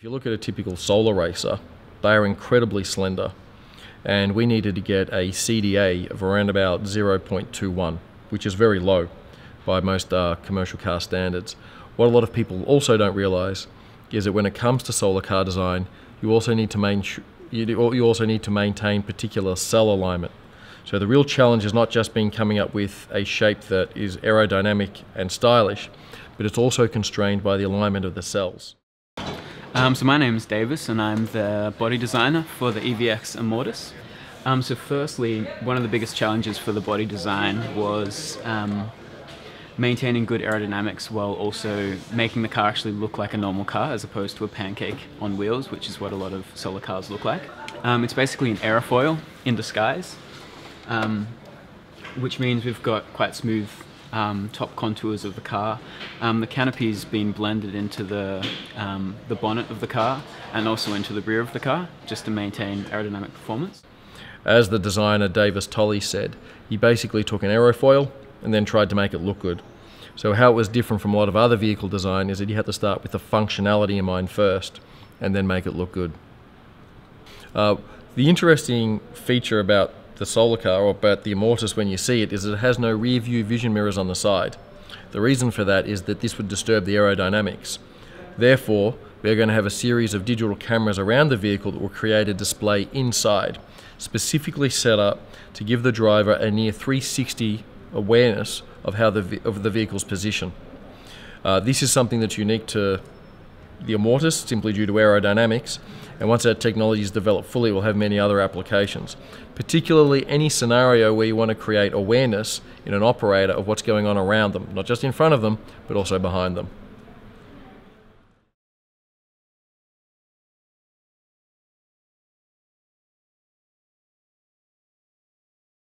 If you look at a typical solar racer, they are incredibly slender. And we needed to get a CDA of around about 0.21, which is very low by most uh, commercial car standards. What a lot of people also don't realize is that when it comes to solar car design, you also need to main, you also need to maintain particular cell alignment. So the real challenge is not just being coming up with a shape that is aerodynamic and stylish, but it's also constrained by the alignment of the cells. Um, so my name is Davis and I'm the body designer for the EVX Immortus. Um, so firstly, one of the biggest challenges for the body design was um, maintaining good aerodynamics while also making the car actually look like a normal car as opposed to a pancake on wheels, which is what a lot of solar cars look like. Um, it's basically an aerofoil in disguise, um, which means we've got quite smooth um, top contours of the car. Um, the canopy's been blended into the, um, the bonnet of the car and also into the rear of the car just to maintain aerodynamic performance. As the designer Davis Tolley said, he basically took an aerofoil and then tried to make it look good. So how it was different from a lot of other vehicle design is that you had to start with the functionality in mind first and then make it look good. Uh, the interesting feature about the solar car or about the Immortus when you see it is it has no rear view vision mirrors on the side. The reason for that is that this would disturb the aerodynamics. Therefore, we are going to have a series of digital cameras around the vehicle that will create a display inside, specifically set up to give the driver a near 360 awareness of how the of the vehicle's position. Uh, this is something that's unique to the Immortus, simply due to aerodynamics, and once that technology is developed fully, we'll have many other applications. Particularly any scenario where you want to create awareness in an operator of what's going on around them, not just in front of them, but also behind them.